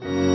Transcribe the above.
you